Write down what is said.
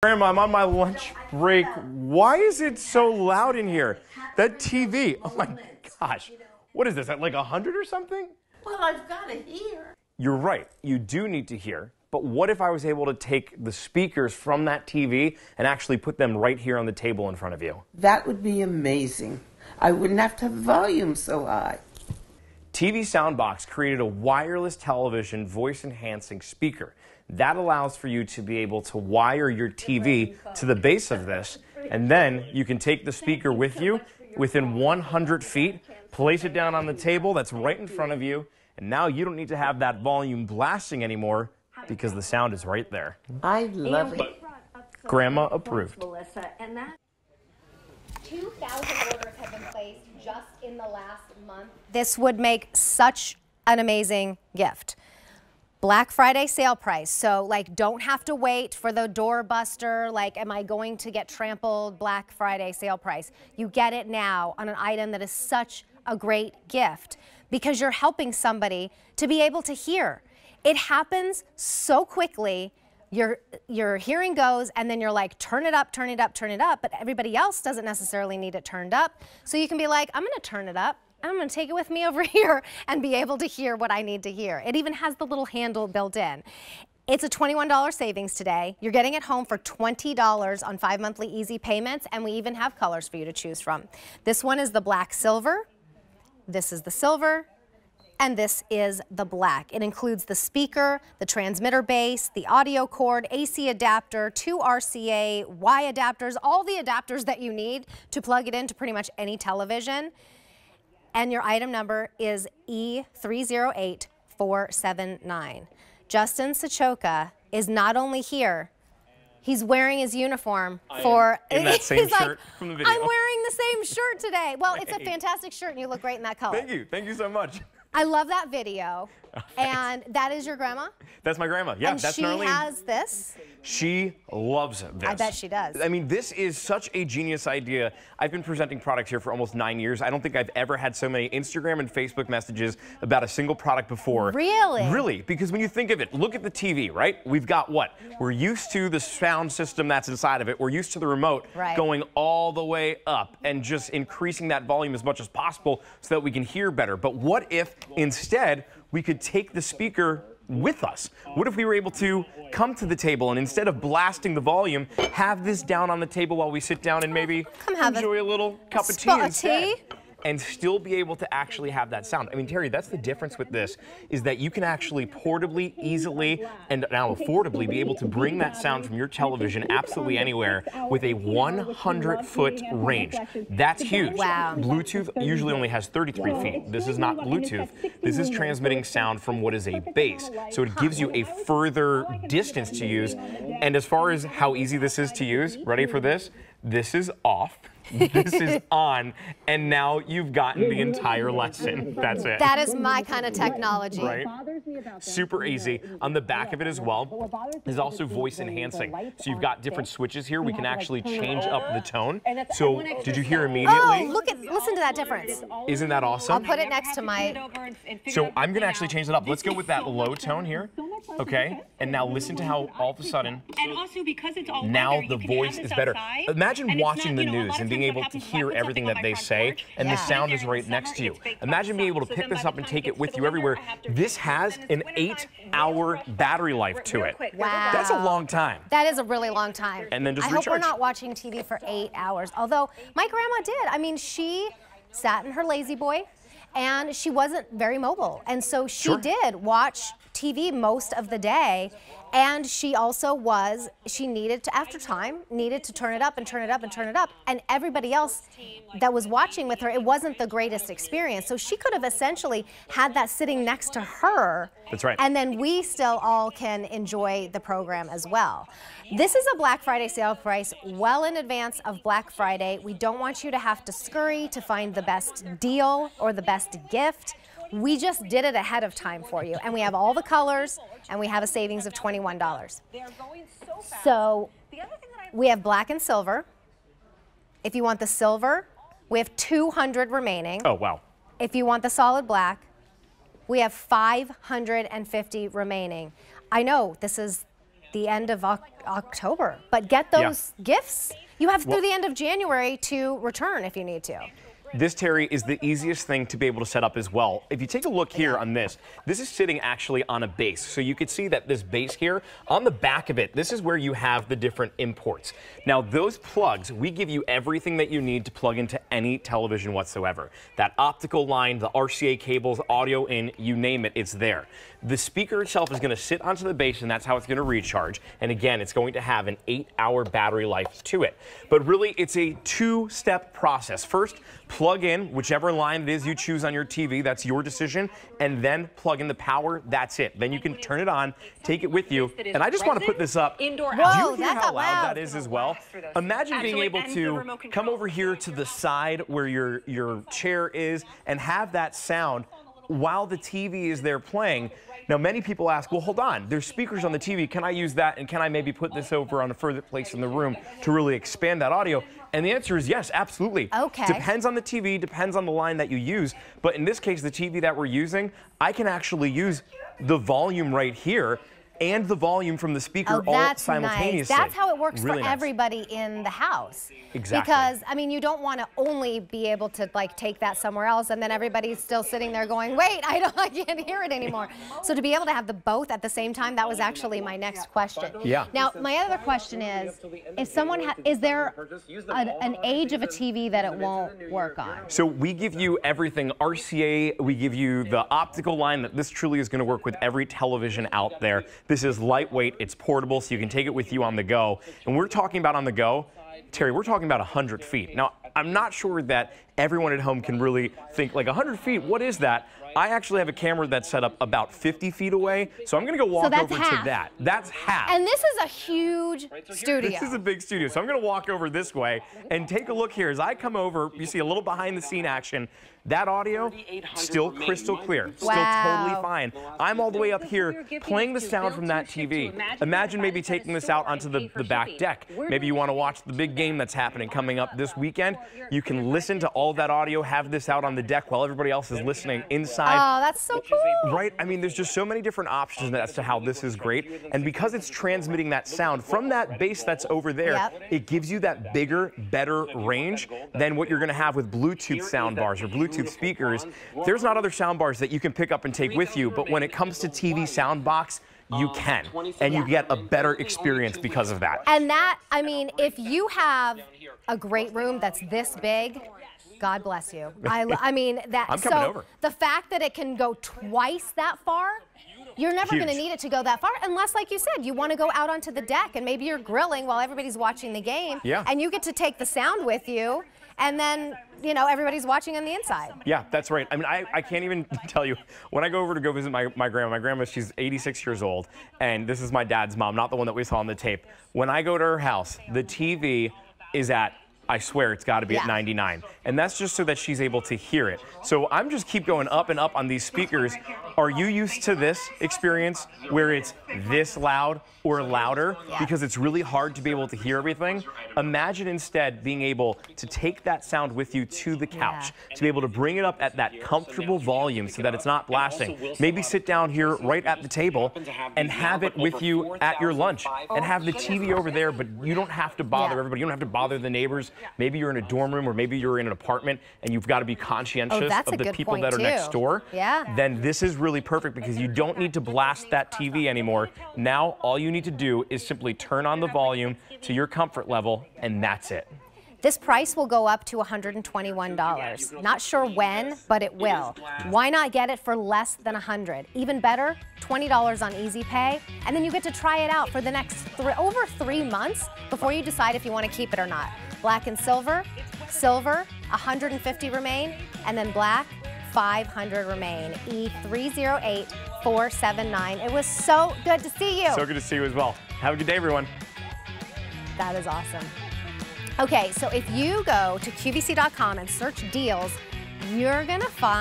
Grandma, I'm on my lunch break. Why is it so loud in here? That TV. Oh my gosh. What is this? At like 100 or something? Well, I've got to hear. You're right. You do need to hear. But what if I was able to take the speakers from that TV and actually put them right here on the table in front of you? That would be amazing. I wouldn't have to have volume so high. TV Soundbox created a wireless television voice enhancing speaker. That allows for you to be able to wire your TV to the base of this, and then you can take the speaker with you within 100 feet, place it down on the table that's right in front of you, and now you don't need to have that volume blasting anymore because the sound is right there. I love it. Grandma approved. Melissa, and that 2,000 orders have been placed just in the last month. This would make such an amazing gift. Black Friday sale price. So, like, don't have to wait for the doorbuster. Like, am I going to get trampled? Black Friday sale price. You get it now on an item that is such a great gift because you're helping somebody to be able to hear. It happens so quickly. Your, your hearing goes, and then you're like, turn it up, turn it up, turn it up. But everybody else doesn't necessarily need it turned up. So you can be like, I'm going to turn it up. I'm going to take it with me over here and be able to hear what I need to hear. It even has the little handle built in. It's a $21 savings today. You're getting it home for $20 on five monthly easy payments, and we even have colors for you to choose from. This one is the black silver. This is the silver. And this is the black. It includes the speaker, the transmitter base, the audio cord, AC adapter, two RCA, Y adapters, all the adapters that you need to plug it into pretty much any television. And your item number is E308479. Justin Sachoka is not only here, he's wearing his uniform for in that same he's shirt like, from the video. I'm wearing the same shirt today. Well, it's a fantastic shirt and you look great in that color. Thank you. Thank you so much. I love that video. Oh, and that is your grandma? That's my grandma. Yeah, and that's she has this. She loves this. I bet she does. I mean, this is such a genius idea. I've been presenting products here for almost nine years. I don't think I've ever had so many Instagram and Facebook messages about a single product before. Really? Really, because when you think of it, look at the TV, right? We've got what? We're used to the sound system that's inside of it. We're used to the remote Right. going all the way up and just increasing that volume as much as possible so that we can hear better. But what if instead we could take the speaker with us? What if we were able to come to the table and instead of blasting the volume, have this down on the table while we sit down and maybe Come have a- enjoy a, little cup of tea of tea? And still be able to actually have that sound. I mean, Terry, that's the difference with this, is that you can actually portably, easily, and now affordably be able to bring that sound from your television absolutely anywhere with a 100 foot range. That's huge. Wow. Bluetooth usually only has 33 feet. This is not Bluetooth. This is transmitting sound from what is a base. So it gives you a further distance to use. And as far as how easy this is to use, ready for this? This is off. this is on. And now you've gotten the entire lesson. That's it. That is my kind of technology. Right? Super easy. On the back of it as well is also voice enhancing. So you've got different switches here. We can actually change up the tone. So did you hear immediately? Oh, look at listen to that difference. Isn't that awesome? I'll put it next to my So I'm gonna actually change it up. Let's go with that low tone here. Okay? And now listen to how all of a sudden And also because it's all now weather, the you can have voice is better. Imagine watching not, the know, news and being able to happens is I'll hear everything that they say, porch, and Yeah. the sound is right summer, next to you. Imagine being able to. So pick this up and take it it with you everywhere. winter, I have to This has an then it's wintertime, eight-hour battery life to it. Wow. That's a long time. That is a really long time. And then just I hope we're not watching TV for eight hours. Although my grandma did. I mean, she sat in her La-Z-Boy and she wasn't very mobile. And so she Sure. did watch TV most of the day. And she also was, she needed to, after time, needed to turn it up and turn it up and turn it up. And everybody else that was watching with her, it wasn't the greatest experience. So she could have essentially had that sitting next to her. That's right. And then we still all can enjoy the program as well. This is a Black Friday sale price well in advance of Black Friday. We don't want you to have to scurry to find the best deal or the best gift. We just did it ahead of time for you. And we have all the colors and we have a savings of $21. So we have black and silver. If you want the silver, we have 200 remaining. Oh, wow. If you want the solid black, we have 550 remaining. I know this is the end of Oc- October. But get Yeah. those gifts. You have through the end of January to return if you need to. This, Terry, is the easiest thing to be able to set up as well. If you take a look here on this, this is sitting actually on a base. So you can see that this base here, on the back of it, this is where you have the different imports. Now, those plugs, we give you everything that you need to plug into any television whatsoever. That optical line, the RCA cables, audio in, you name it, it's there. The speaker itself is going to sit onto the base, and that's how it's going to recharge. And again, it's going to have an eight hour battery life to it. But really, it's a two step process. First, plug in whichever line it is you choose on your TV, that's your decision, and then plug in the power, that's it. Then you can turn it on, take it with you. And I just want to put this up. Indoor Do you hear how loud loud. that is as well? Imagine being able to come over here to the side where your your chair is and have that sound while the TV is there playing. Now, many people ask, well, hold on, there's speakers on the TV. Can I use that? And can I maybe put this over on a further place in the room to really expand that audio? And the answer is yes, absolutely. Okay. Depends on the TV, depends on the line that you use. But in this case, the TV that we're using, I can actually use the volume right here and the volume from the speaker Oh, all that's simultaneously. nice. That's how it works Really for nice. everybody in the house. Exactly. Because I mean, you don't want to only be able to like take that somewhere else, and then everybody's still sitting there going, "Wait, I don't, I can't hear it anymore." So to be able to have the both at the same time, that was actually my next question. Yeah. Now, my other question is, if someone ha- is there an, an age of a TV that it won't work on? So we give you everything RCA, we give you the optical line that this truly is going to work with every television out there. This is lightweight, it's portable, so you can take it with you on the go. And we're talking about on the go, Terry, we're talking about 100 feet. Now, I'm not sure that everyone at home can really think like 100 feet, what is that? I actually have a camera that's set up about 50 feet away, so I'm going to go walk that's over to that. That's half. And this is a huge studio. This is a big studio, so I'm going to walk over this way and take a look here. As I come over, you see a little behind the scene action. That audio, still crystal clear, still Wow. totally fine. I'm all the way up here playing the sound from that TV. Imagine maybe taking this out onto the, the back deck. Maybe you want to watch the big game that's happening coming up this weekend. You can listen to all that audio, have this out on the deck while everybody else is listening inside. oh, that's so cool. Right? I mean, there's just so many different options as to how this is great. And because it's transmitting that sound from that base that's over there, Yep. it gives you that bigger, better range than what you're going to have with Bluetooth sound bars or Bluetooth speakers. There's not other sound bars that you can pick up and take with you, but when it comes to TV sound box, you can. And you get a better experience because of that. And that, I mean, if you have a great room that's this big, God bless you. I, I mean, that. I'm coming so over. the fact that it can go twice that far, you're never going to need it to go that far, unless, like you said, you want to go out onto the deck and maybe you're grilling while everybody's watching the game, Yeah. and you get to take the sound with you, and then you know everybody's watching on the inside. Yeah, that's right. I mean, I, I can't even tell you. When I go over to go visit my, my grandma, my grandma, she's 86 years old, and this is my dad's mom, not the one that we saw on the tape. When I go to her house, the TV is at, I swear, it's got to be Yeah. at 99. And that's just so that she's able to hear it. So I'm just keep going up and up on these speakers. Are you used to this experience where it's this loud or louder because it's really hard to be able to hear everything? Imagine instead being able to take that sound with you to the couch, to be able to bring it up at that comfortable volume so that it's not blasting. Maybe sit down here right at the table and have it with you at your lunch and have the TV over there, but you don't have to bother Yeah. everybody. You don't have to bother the neighbors. Maybe you're in a dorm room or maybe you're in an apartment and you've got to be conscientious Oh, of the people that are next door. Yeah. Then this is really perfect because you don't need to blast that TV anymore. Now all you need to do is simply turn on the volume to your comfort level and that's it. This price will go up to $121. Not sure when, but it will. Why not get it for less than 100? Even better, $20 on Easy Pay, and then you get to try it out for the next over three months before you decide if you want to keep it or not. Black and silver, silver, 150 remain, and then black, 500 remain. E E308479. It was so good to see you. So good to see you as well. Have a good day, everyone. That is awesome. Okay, so if you go to QVC.com and search deals, you're gonna find